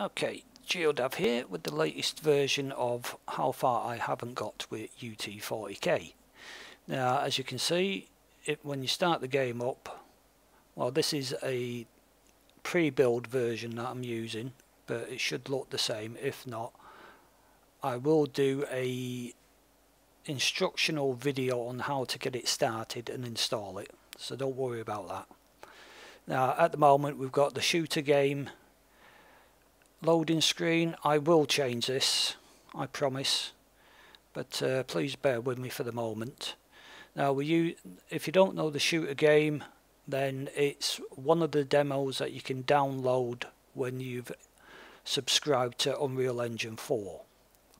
Okay, Geodav here with the latest version of how far I haven't got with UT40K. Now as you can see, it, when you start the game up, well this is a pre-build version that I'm using, but it should look the same, if not I will do a instructional video on how to get it started and install it, so don't worry about that. Now at the moment we've got the shooter game loading screen. I will change this I promise but uh, please bear with me for the moment. Now we if you don't know the shooter game then it's one of the demos that you can download when you've subscribed to Unreal Engine 4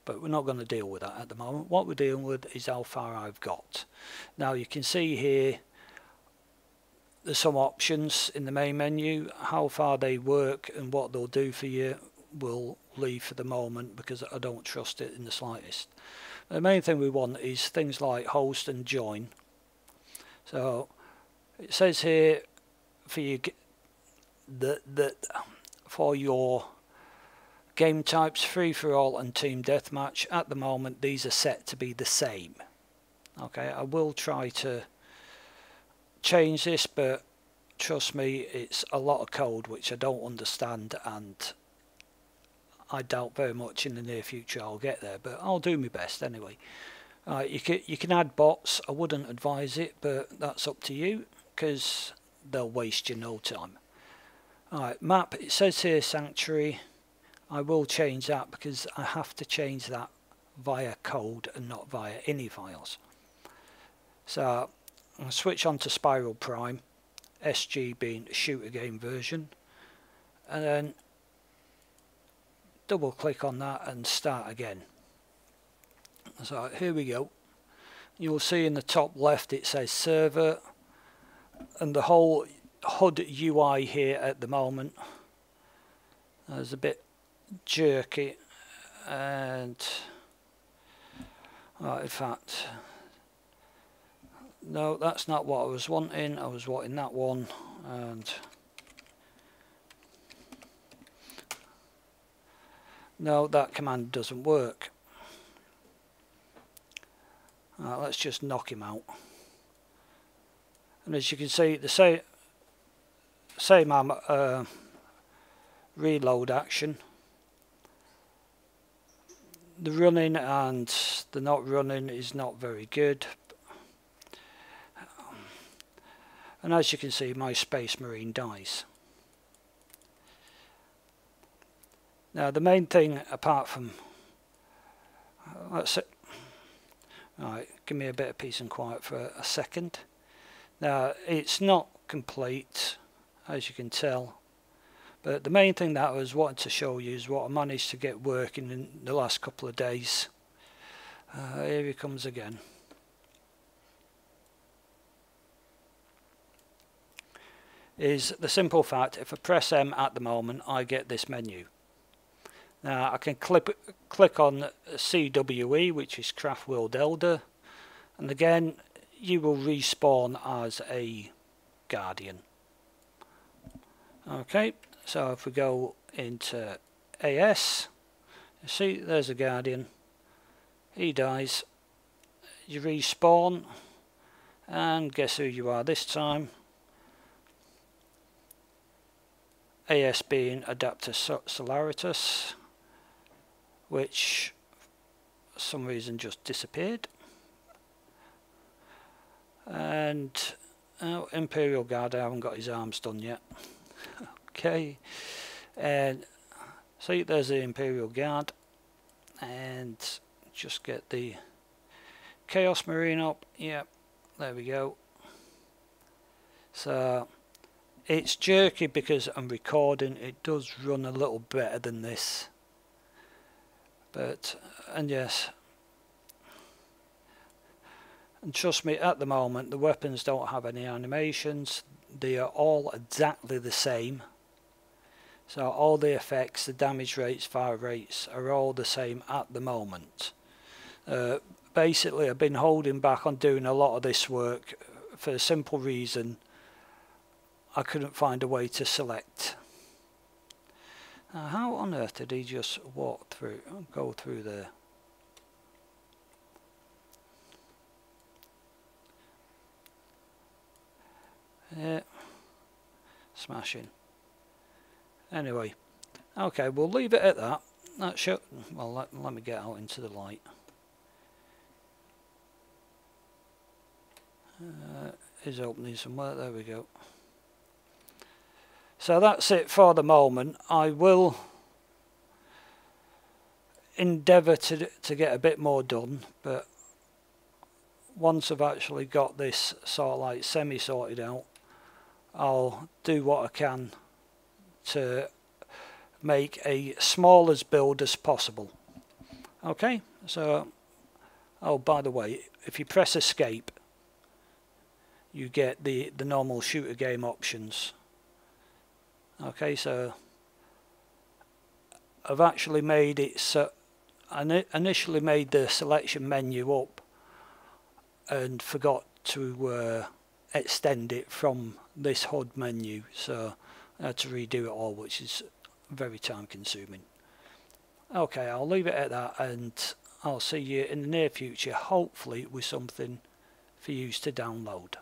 but we're not going to deal with that at the moment. What we're dealing with is how far I've got. Now you can see here there's some options in the main menu how far they work and what they'll do for you will leave for the moment because I don't trust it in the slightest. The main thing we want is things like host and join. So it says here for you that that for your game types free for all and team deathmatch at the moment these are set to be the same. Okay, I will try to change this but trust me it's a lot of code which I don't understand and I doubt very much in the near future I'll get there, but I'll do my best anyway. Uh, you can you can add bots. I wouldn't advise it, but that's up to you because they'll waste you no time. Alright, map. It says here sanctuary. I will change that because I have to change that via code and not via any files. So I'll switch on to Spiral Prime, SG being shooter game version, and then double click on that and start again. So here we go. You'll see in the top left it says server and the whole HUD UI here at the moment. Is a bit jerky and uh, in fact no that's not what I was wanting. I was wanting that one and No, that command doesn't work. Let's just knock him out. And as you can see, the same same uh, reload action. The running and the not running is not very good. And as you can see, my Space Marine dies. Now the main thing apart from that's it. Alright, give me a bit of peace and quiet for a, a second. Now it's not complete as you can tell but the main thing that I was wanting to show you is what I managed to get working in the last couple of days. Uh, here he comes again. Is the simple fact if I press M at the moment I get this menu. Now I can clip, click on CWE which is Craft World Eldar. And again you will respawn as a Guardian. Okay, so if we go into AS, see there's a Guardian, he dies, you respawn. And guess who you are this time? AS being Adeptus Solaritus which for some reason just disappeared. And oh, Imperial Guard I haven't got his arms done yet. Okay. And see there's the Imperial Guard. And just get the Chaos Marine up. Yep there we go. So it's jerky because I'm recording. It does run a little better than this but and yes. And trust me at the moment the weapons don't have any animations. They are all exactly the same. So all the effects the damage rates fire rates are all the same at the moment. Uh, basically I've been holding back on doing a lot of this work for a simple reason. I couldn't find a way to select Now how on earth did he just walk through, go through there? Yeah, smashing. Anyway, okay, we'll leave it at that. That should, well, let, let me get out into the light. Uh, is opening somewhere, there we go. So that's it for the moment. I will endeavour to, to get a bit more done, but once I've actually got this sort of like semi sorted out, I'll do what I can to make a small as build as possible. Okay, so, oh by the way, if you press escape, you get the, the normal shooter game options. Okay, so I've actually made it so I initially made the selection menu up and forgot to uh, extend it from this HUD menu so I had to redo it all which is very time consuming. Okay I'll leave it at that and I'll see you in the near future hopefully with something for you to download.